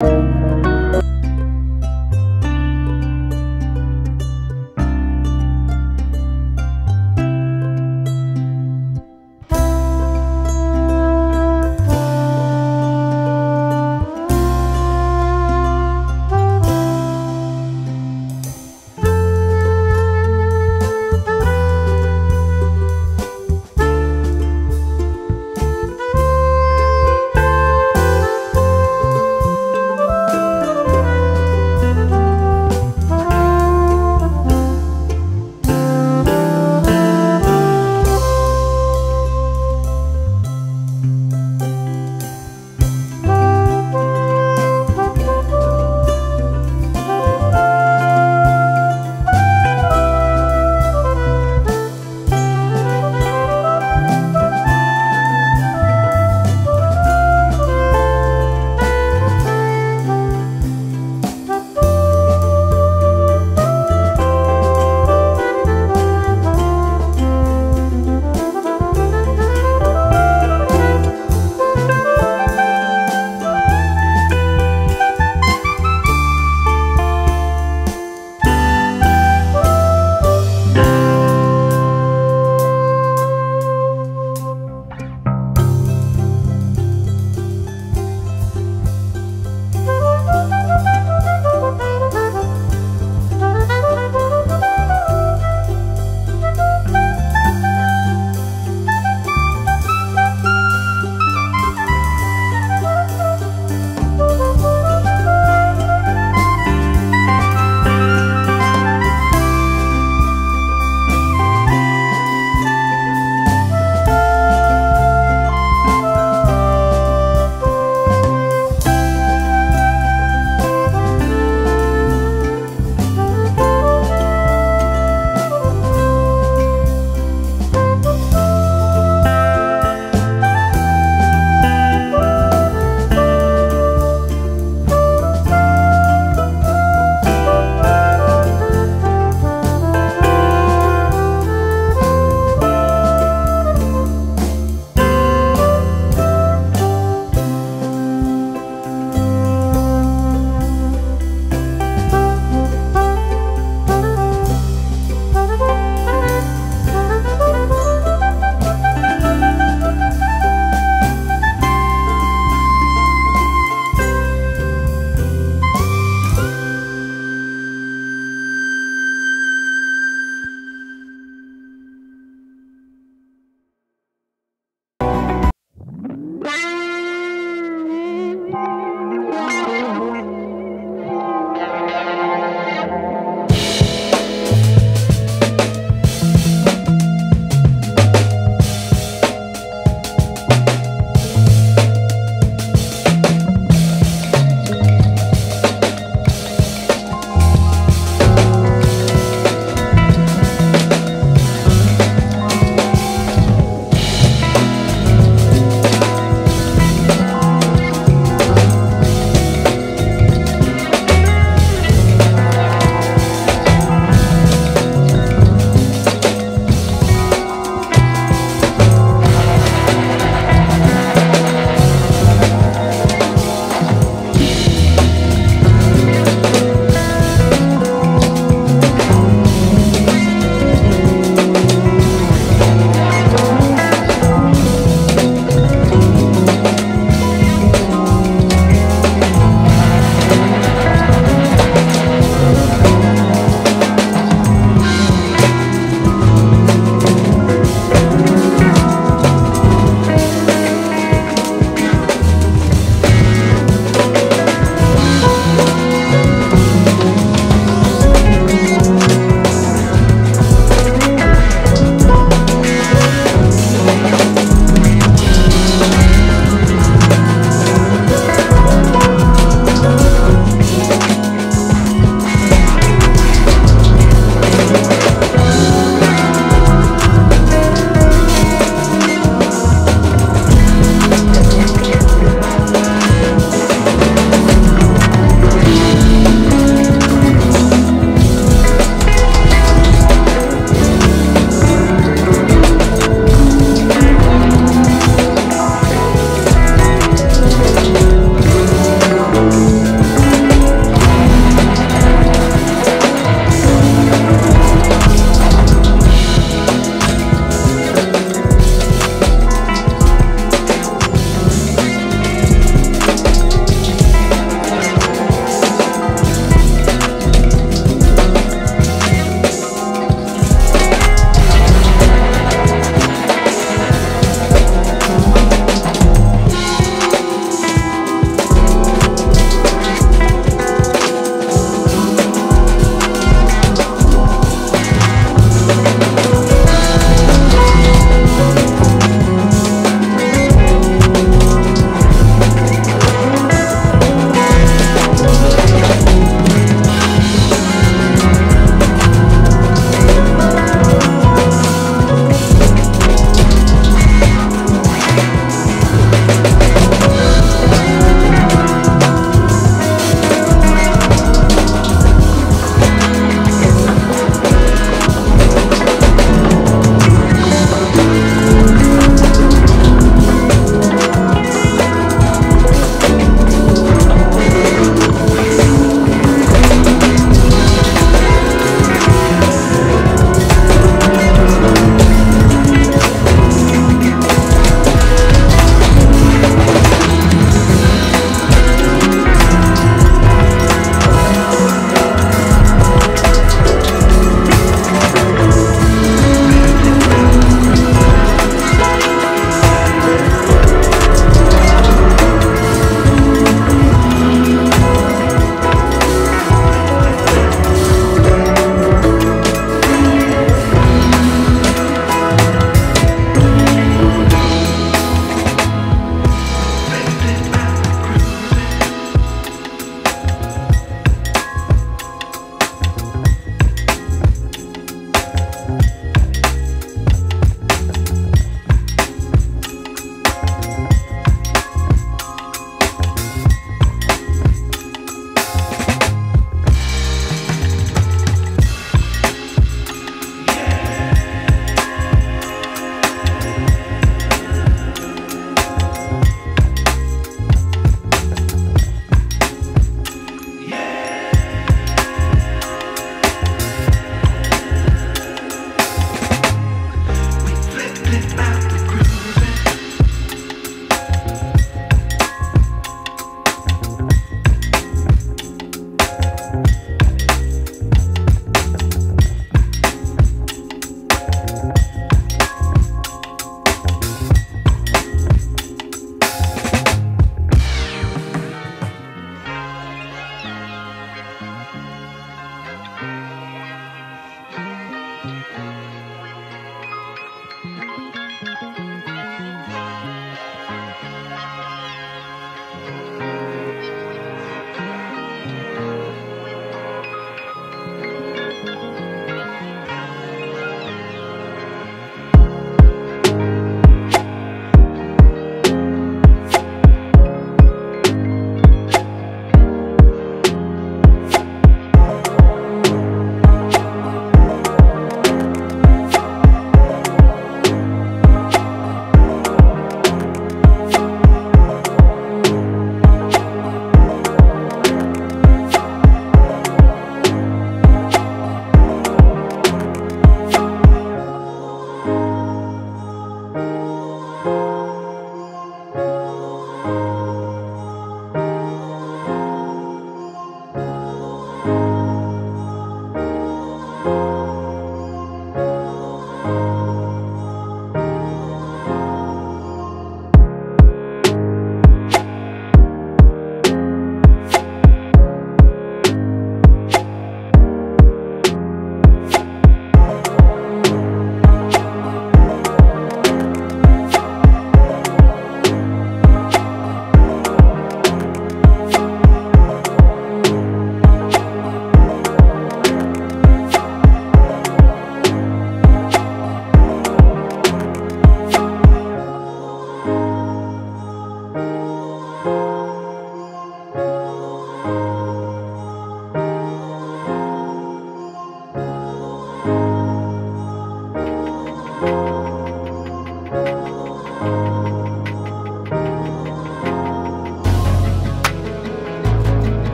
you.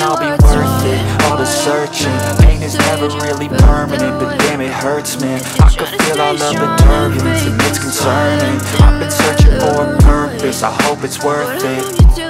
Can all be worth it, all the searching. Pain is never really permanent, but damn it hurts man. I can feel all of the turbulence. And it's concerning. I've been searching for a purpose, I hope it's worth it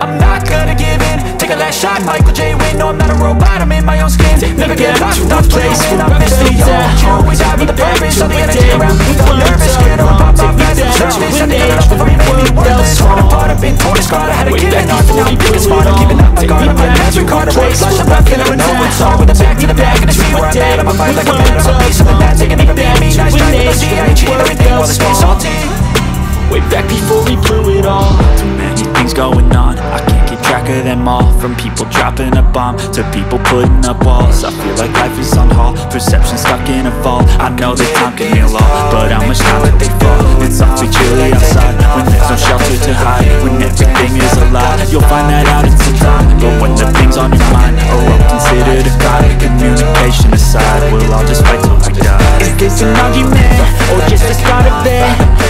I'm not gonna give in. Take a last shot, Michael J. Win No, I'm not a robot, I'm in my own skin. Never get lost, not place when I'm missing you Always out with a purpose, on the energy around me. Feel nervous, scared or pop off as a surface I think I got enough for me, maybe worthless bomb To people putting up walls I feel like life is on hold Perception stuck in a vault I know that time can heal all But how much till they fall It's awfully chilly outside When there's no shelter to hide When everything is a lie You'll find that out in some time But when the things on your mind Are all considered a crime Communication aside We'll all just fight till we die Is this an argument? Or just the start of it?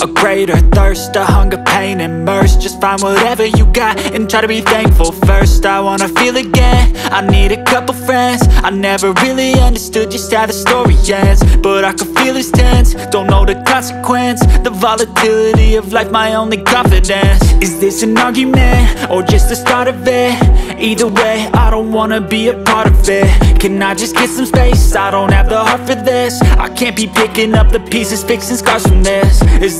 A greater thirst, a hunger, pain, mercy. Just find whatever you got and try to be thankful first. I wanna feel again, I need a couple friends. I never really understood just how the story ends But I can feel it's tense, don't know the consequence The volatility of life, my only confidence. Is this an argument, or just the start of it? Either way, I don't wanna be a part of it. Can I just get some space? I don't have the heart for this. I can't be picking up the pieces, fixing scars from this. Is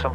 some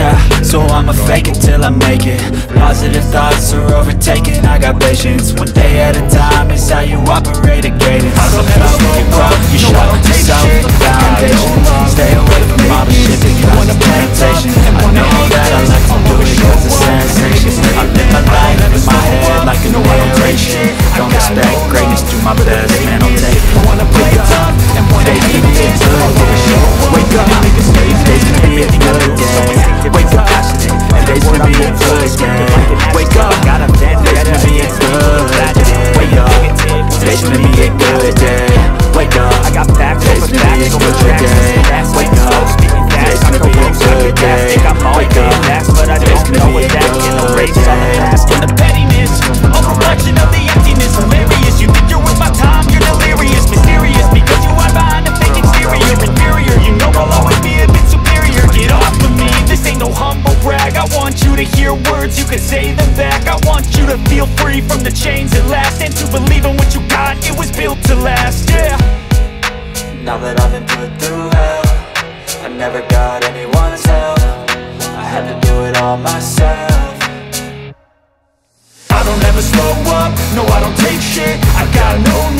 Yeah, so I'ma fake it till I make it. Positive thoughts are overtaken, I got patience. One day at a time is how you operate a cadence. So before you grow, you should put yourself a foundation Stay away from all the shit that causes temptation. I know that I like it cause it's sensation. I live my life in my head like a narration Don't expect greatness, do my best, man, I'll take it. Wake up, and one day you good Wake up, today's gonna be a good day Wake up, and today's gonna be good Wake up, today's gonna be good Wake up, today's gonna be good Wake up, I today's gonna be good Wake up, today's gonna be a good day. Wake up, but I today's don't gonna know be a what that can good erase all the day past and the pettiness. A reflection of the emptiness. Hilarious, you think you're worth my time? You're delirious, mysterious. Because you hide behind a fake exterior. Inferior, you know I'll always be a bit superior. Get off of me, this ain't no humble brag. I want you to hear words, you can say them back. I want you to feel free from the chains at last. And to believe in what you got, it was built to last, yeah. Now that I've been put through hell I never got anyone's help. I had to do it all myself. I don't ever slow up, no I don't take shit. I got no